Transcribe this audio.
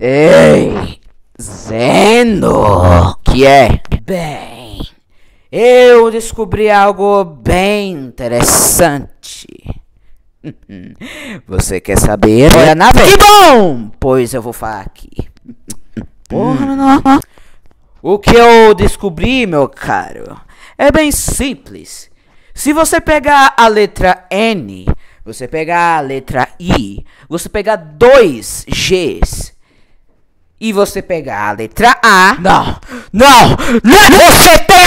Ei, Zeno! Que é? Bem, eu descobri algo bem interessante. Você quer saber? Olha na vez. Que bom! Pois eu vou falar aqui. Porra, não. O que eu descobri, meu caro, é bem simples. Se você pegar a letra N, você pegar a letra I, você pegar dois Gs e você pegar a letra A. Não, não, não! Você tem!